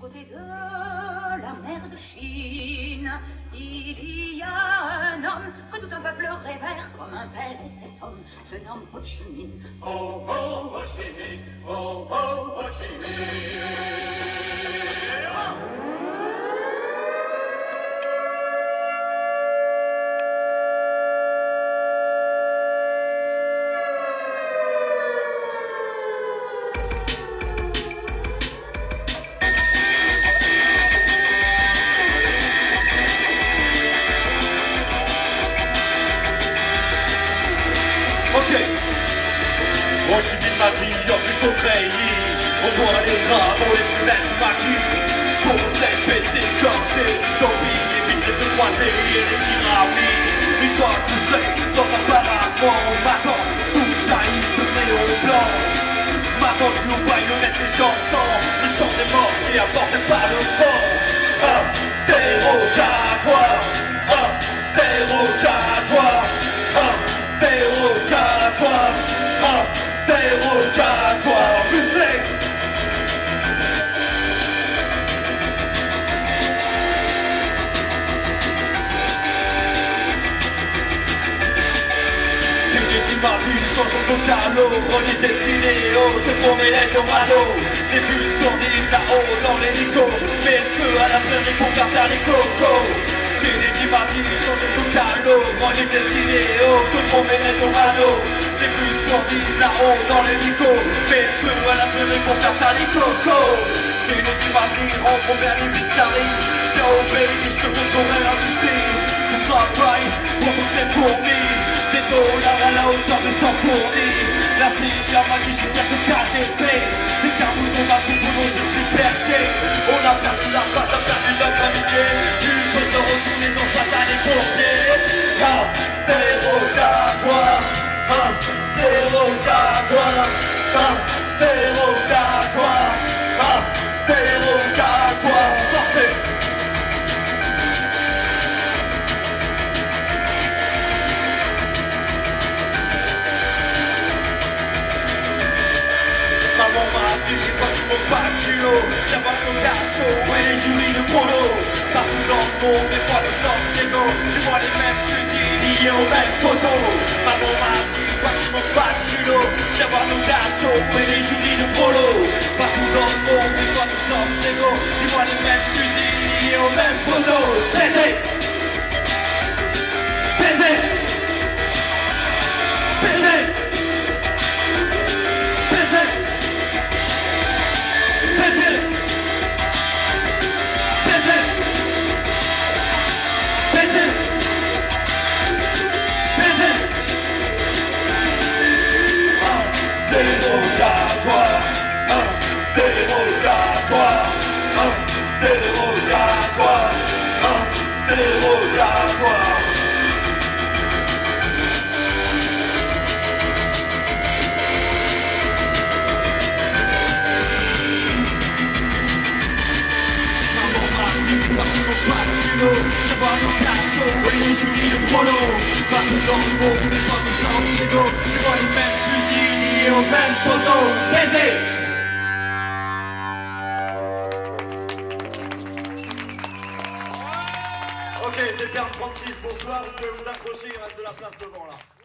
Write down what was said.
Côté de la mer de Chine, il y a un homme que tout un peuple révère comme un père et cet homme se nomme Ho Chi Minh. Oh, oh, Ho Chi Minh, oh, oh, Moi je suis ma vie, y'a plus qu'au On joue à les graves, on les tunnels du maquis Faut qu'on se laisse baiser, gorger, tomber Évite les et les tiramis Victoire tout seul, dans un baraquement On m'attend, tout jaillit ce néon blanc. M'attends-tu aux baïonnettes et j'entends Le chant des morts qui apportait pas le ma vie change au carlo René Desinéo, je promets l'Eldorado Des bus splendide là-haut dans l'hélico Mets le feu à la prairie pour faire ta go. Télé du mardi, change au carlo René Desinéo, je promets l'Eldorado Des bus splendide là-haut dans l'hélico Mets le feu à la prairie pour faire ta go. Télé du mardi, rentre vers les T'as obéi, je te Interrogatoire. Interrogatoire. Forcé. Maman m'a dit pas le kilo Viens voir le cachot et les jurys polo. Partout dans le monde, des fois sommes égaux Tu vois les mêmes fusils liés Maman m'a dit quand tu montes pas le kilo know. That's it. Partout dans le monde, les femmes sont en Tu vois les mêmes fusils liés au même poteau Ok, c'est bien 36, bonsoir, vous pouvez vous accrocher, il reste de la place devant là.